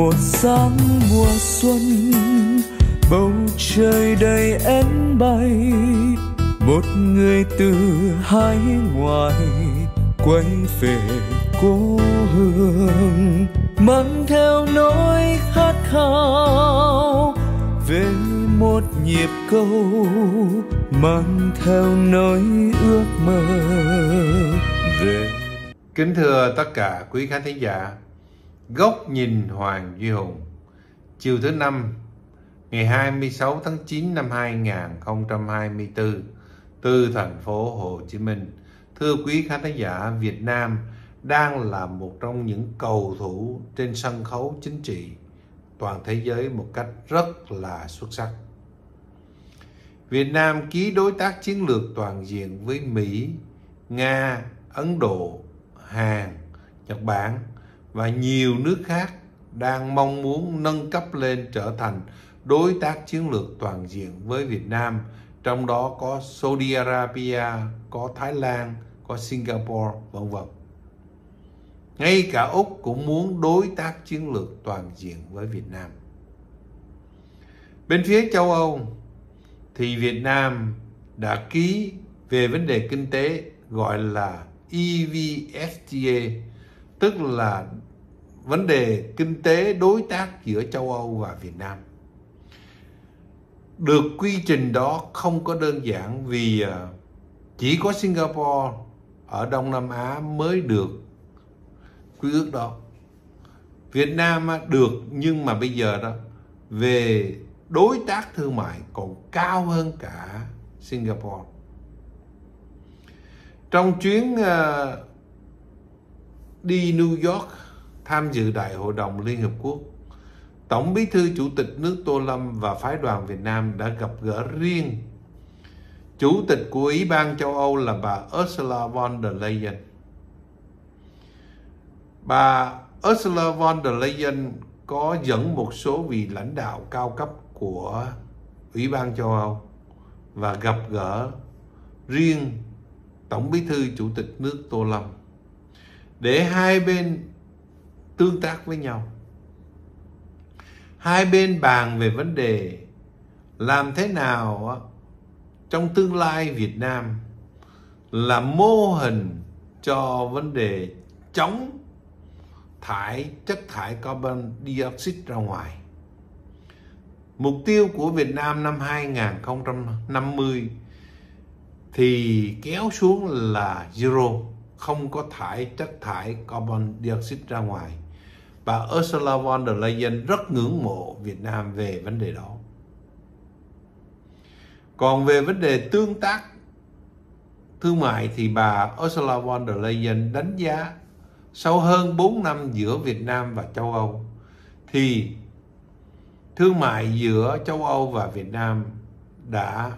một sáng mùa xuân bầu trời đầy én bay. Một người từ hai ngoài quay về cố hương mang theo nỗi khát khao về một nhịp câu mang theo nỗi ước mơ về. Kính thưa tất cả quý khán thính giả, Góc nhìn Hoàng Duy Hùng, chiều thứ năm, ngày 26 tháng 9 năm 2024, từ thành phố Hồ Chí Minh. Thưa quý khán giả, Việt Nam đang là một trong những cầu thủ trên sân khấu chính trị toàn thế giới một cách rất là xuất sắc. Việt Nam ký đối tác chiến lược toàn diện với Mỹ, Nga, Ấn Độ, Hàn, Nhật Bản và nhiều nước khác đang mong muốn nâng cấp lên trở thành đối tác chiến lược toàn diện với Việt Nam, trong đó có Saudi Arabia, có Thái Lan, có Singapore, vân vân. Ngay cả Úc cũng muốn đối tác chiến lược toàn diện với Việt Nam. Bên phía châu Âu thì Việt Nam đã ký về vấn đề kinh tế gọi là EVFTA, tức là vấn đề kinh tế đối tác giữa châu Âu và Việt Nam. Được quy trình đó không có đơn giản vì à, chỉ có Singapore ở Đông Nam Á mới được quy ước đó. Việt Nam được, nhưng mà bây giờ đó, về đối tác thương mại còn cao hơn cả Singapore. Trong chuyến à, đi New York tham dự Đại hội đồng Liên Hợp Quốc, Tổng bí thư Chủ tịch nước Tô Lâm và phái đoàn Việt Nam đã gặp gỡ riêng. Chủ tịch của Ủy ban châu Âu là bà Ursula von der Leyen. Bà Ursula von der Leyen có dẫn một số vị lãnh đạo cao cấp của Ủy ban châu Âu và gặp gỡ riêng Tổng Bí thư Chủ tịch nước Tô Lâm để hai bên tương tác với nhau. Hai bên bàn về vấn đề làm thế nào trong tương lai Việt Nam là mô hình cho vấn đề chống thải chất thải carbon dioxide ra ngoài. Mục tiêu của Việt Nam năm 2050 thì kéo xuống là zero, không có thải chất thải carbon dioxide ra ngoài. Bà Ursula von der Leyen rất ngưỡng mộ Việt Nam về vấn đề đó. Còn về vấn đề tương tác, thương mại thì bà Ursula von der Leyen đánh giá sau hơn 4 năm giữa Việt Nam và châu Âu thì thương mại giữa châu Âu và Việt Nam đã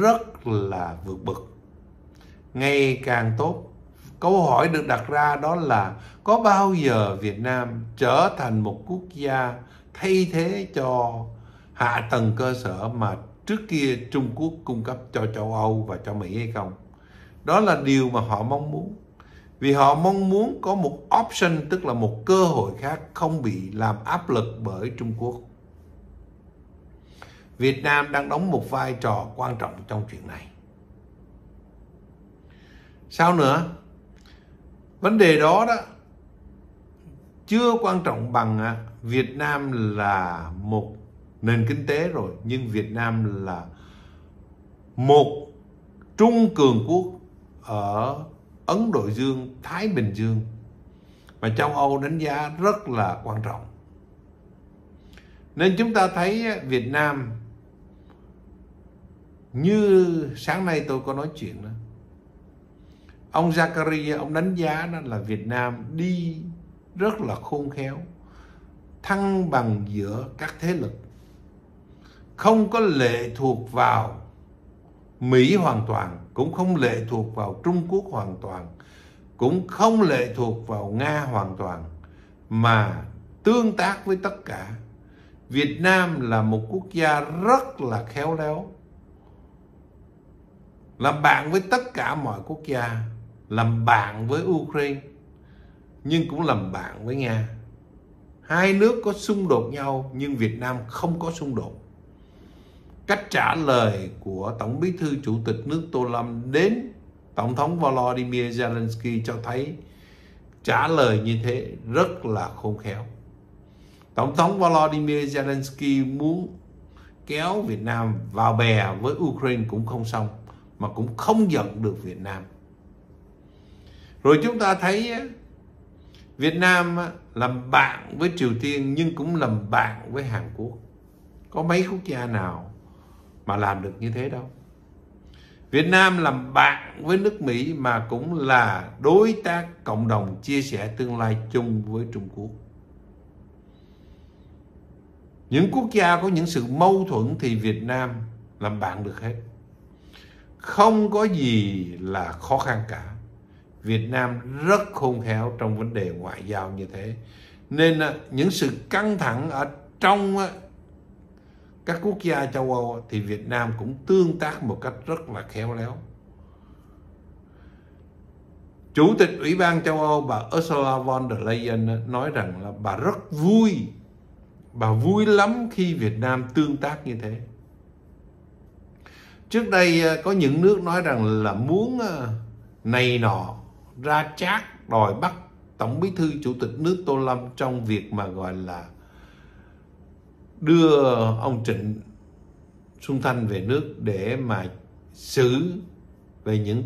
rất là vượt bậc ngày càng tốt câu hỏi được đặt ra đó là có bao giờ Việt Nam trở thành một quốc gia thay thế cho hạ tầng cơ sở mà trước kia Trung Quốc cung cấp cho châu Âu và cho Mỹ hay không đó là điều mà họ mong muốn vì họ mong muốn có một option, tức là một cơ hội khác không bị làm áp lực bởi Trung Quốc Việt Nam đang đóng một vai trò quan trọng trong chuyện này. Sao nữa? Vấn đề đó đó chưa quan trọng bằng à, Việt Nam là một nền kinh tế rồi nhưng Việt Nam là một trung cường quốc ở Ấn Độ Dương, Thái Bình Dương mà châu Âu đánh giá rất là quan trọng. Nên chúng ta thấy à, Việt Nam như sáng nay tôi có nói chuyện đó ông Zachary ông đánh giá đó là Việt Nam đi rất là khôn khéo, thăng bằng giữa các thế lực. Không có lệ thuộc vào Mỹ hoàn toàn, cũng không lệ thuộc vào Trung Quốc hoàn toàn, cũng không lệ thuộc vào Nga hoàn toàn, mà tương tác với tất cả. Việt Nam là một quốc gia rất là khéo léo làm bạn với tất cả mọi quốc gia làm bạn với Ukraine, nhưng cũng làm bạn với Nga hai nước có xung đột nhau, nhưng Việt Nam không có xung đột cách trả lời của Tổng bí thư Chủ tịch nước Tô Lâm đến Tổng thống Volodymyr Zelensky cho thấy trả lời như thế rất là khôn khéo. Tổng thống Volodymyr Zelensky muốn kéo Việt Nam vào bè với Ukraine cũng không xong, mà cũng không giận được Việt Nam. Rồi chúng ta thấy Việt Nam làm bạn với Triều Tiên nhưng cũng làm bạn với Hàn Quốc. Có mấy quốc gia nào mà làm được như thế đâu. Việt Nam làm bạn với nước Mỹ mà cũng là đối tác cộng đồng chia sẻ tương lai chung với Trung Quốc. Những quốc gia có những sự mâu thuẫn thì Việt Nam làm bạn được hết. Không có gì là khó khăn cả. Việt Nam rất khôn khéo trong vấn đề ngoại giao như thế. Nên à, những sự căng thẳng ở trong à, các quốc gia châu Âu thì Việt Nam cũng tương tác một cách rất là khéo léo. Chủ tịch Ủy ban châu Âu bà Ursula von der Leyen à, nói rằng là bà rất vui, bà vui lắm khi Việt Nam tương tác như thế. Trước đây có những nước nói rằng là muốn này nọ ra chát đòi bắt Tổng bí thư, Chủ tịch nước Tô Lâm trong việc mà gọi là đưa ông Trịnh Xuân Thanh về nước để mà xử về những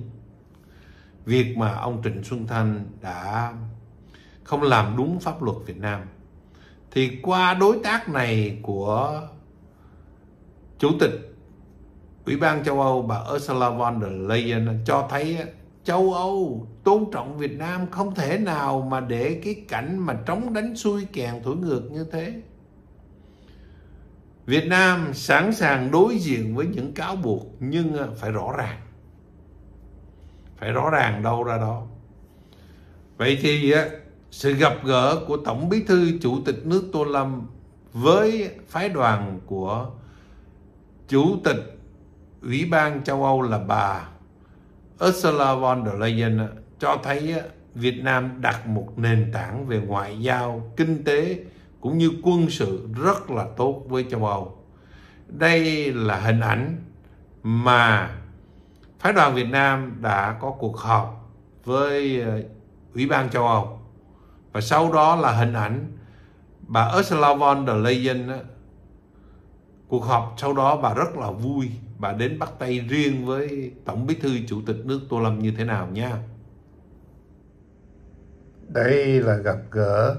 việc mà ông Trịnh Xuân Thanh đã không làm đúng pháp luật Việt Nam. Thì qua đối tác này của Chủ tịch Ủy ban châu Âu bà Ursula von der Leyen cho thấy châu Âu, tôn trọng Việt Nam không thể nào mà để cái cảnh mà trống đánh xuôi kèn thổi ngược như thế. Việt Nam sẵn sàng đối diện với những cáo buộc, nhưng à, phải rõ ràng. Phải rõ ràng đâu ra đó. Vậy thì à, sự gặp gỡ của Tổng Bí thư, Chủ tịch nước Tô Lâm với phái đoàn của Chủ tịch Ủy ban châu Âu là bà Ursula von der Leyen cho thấy Việt Nam đặt một nền tảng về ngoại giao, kinh tế cũng như quân sự rất là tốt với châu Âu. Đây là hình ảnh mà phái đoàn Việt Nam đã có cuộc họp với ờ, Ủy ban châu Âu. Và sau đó là hình ảnh bà Ursula von der Leyen cuộc họp sau đó bà rất là vui bà đến bắt tay riêng với tổng bí thư chủ tịch nước tô lâm như thế nào nha đây là gặp gỡ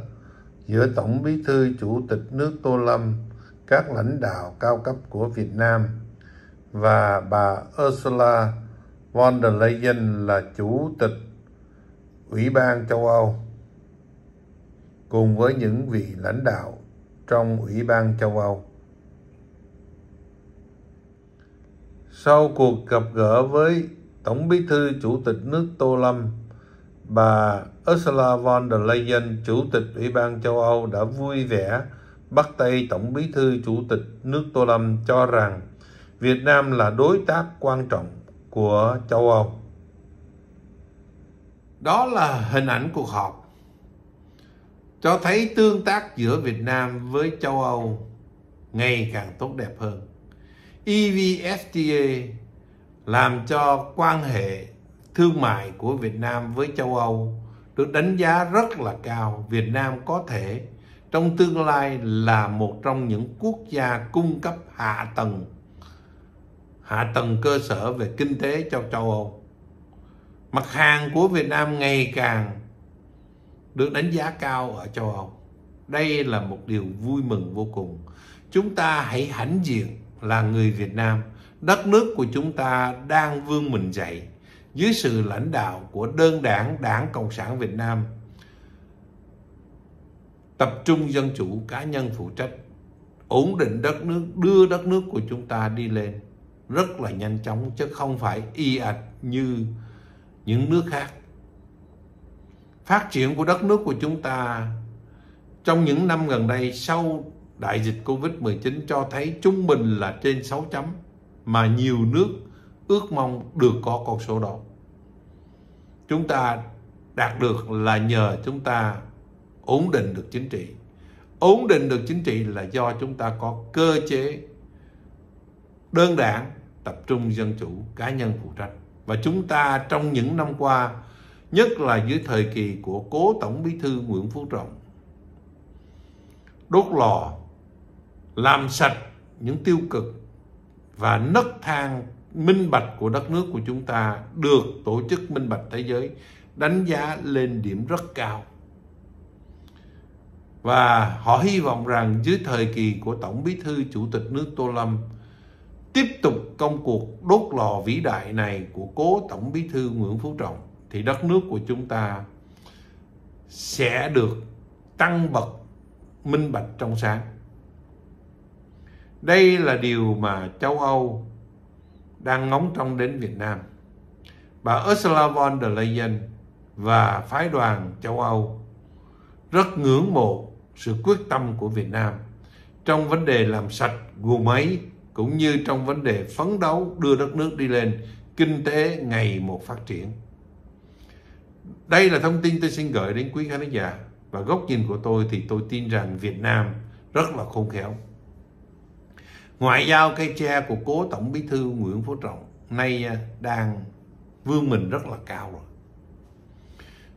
giữa Tổng Bí thư Chủ tịch nước Tô Lâm, các lãnh đạo cao cấp của Việt Nam và bà Ursula von der Leyen là Chủ tịch Ủy ban châu Âu cùng với những vị lãnh đạo trong Ủy ban châu Âu. Sau cuộc gặp gỡ với Tổng Bí thư Chủ tịch nước Tô Lâm, bà Ursula von der Leyen, Chủ tịch Ủy ban châu Âu đã vui vẻ bắt tay Tổng bí thư Chủ tịch nước Tô Lâm cho rằng Việt Nam là đối tác quan trọng của châu Âu. Đó là hình ảnh cuộc họp cho thấy tương tác giữa Việt Nam với châu Âu ngày càng tốt đẹp hơn. EVFTA làm cho quan hệ thương mại của Việt Nam với châu Âu được đánh giá rất là cao. Việt Nam có thể trong tương lai là một trong những quốc gia cung cấp hạ tầng hạ tầng cơ sở về kinh tế cho châu Âu. Mặt hàng của Việt Nam ngày càng được đánh giá cao ở châu Âu. Đây là một điều vui mừng vô cùng. Chúng ta hãy hãnh diện là người Việt Nam. Đất nước của chúng ta đang vươn mình dậy dưới sự lãnh đạo của đơn đảng Đảng Cộng sản Việt Nam tập trung dân chủ, cá nhân phụ trách, ổn định đất nước, đưa đất nước của chúng ta đi lên rất là nhanh chóng, chứ không phải y ạch như những nước khác phát triển của đất nước của chúng ta trong những năm gần đây sau đại dịch Covid-19 cho thấy trung bình là trên 6 chấm mà nhiều nước ước mong được có con số đó. Chúng ta đạt được là nhờ chúng ta ổn định được chính trị, ổn định được chính trị là do chúng ta có cơ chế đơn đảng tập trung dân chủ cá nhân phụ trách và chúng ta trong những năm qua nhất là dưới thời kỳ của cố tổng bí thư Nguyễn Phú Trọng đốt lò làm sạch những tiêu cực và nấc thang minh bạch của đất nước của chúng ta được tổ chức minh bạch thế giới đánh giá lên điểm rất cao và họ hy vọng rằng dưới thời kỳ của Tổng Bí thư, Chủ tịch nước Tô Lâm, tiếp tục công cuộc đốt lò vĩ đại này của cố Tổng Bí thư Nguyễn Phú Trọng, thì đất nước của chúng ta sẽ được tăng bậc minh bạch trong sáng. Đây là điều mà châu Âu đang ngóng trông đến Việt Nam. Bà Ursula von der Leyen và phái đoàn châu Âu rất ngưỡng mộ sự quyết tâm của Việt Nam trong vấn đề làm sạch guồng máy cũng như trong vấn đề phấn đấu đưa đất nước đi lên kinh tế ngày một phát triển. Đây là thông tin tôi xin gửi đến quý khán giả và góc nhìn của tôi thì tôi tin rằng Việt Nam rất là khôn khéo. Ngoại giao cây tre của cố Tổng Bí thư Nguyễn Phú Trọng nay à, đang vươn mình rất là cao rồi.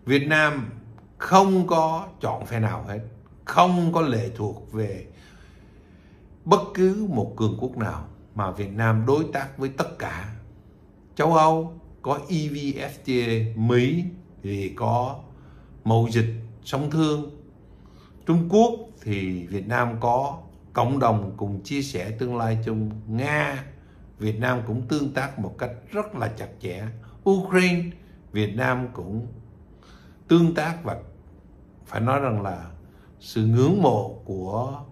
Việt Nam không có chọn phe nào hết, không có lệ thuộc về bất cứ một cường quốc nào mà Việt Nam đối tác với tất cả. Châu Âu có EVFTA, Mỹ thì có mậu dịch song thương. Trung Quốc thì Việt Nam có cộng đồng cùng chia sẻ tương lai chung. Nga, Việt Nam cũng tương tác một cách rất là chặt chẽ. Ukraine, Việt Nam cũng tương tác và phải nói rằng là sự ngưỡng mộ của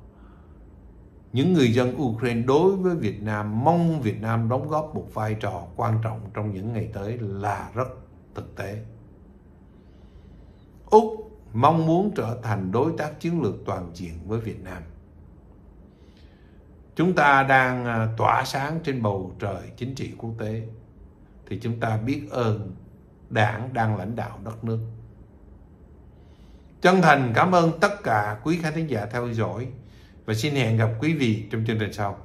những người dân Ukraine đối với Việt Nam mong Việt Nam đóng góp một vai trò quan trọng trong những ngày tới là rất thực tế. Úc mong muốn trở thành đối tác chiến lược toàn diện với Việt Nam. Chúng ta đang à, tỏa sáng trên bầu trời chính trị quốc tế thì chúng ta biết ơn đảng đang lãnh đạo đất nước. Chân thành cảm ơn tất cả quý khán thính giả theo dõi và xin hẹn gặp quý vị trong chương trình sau.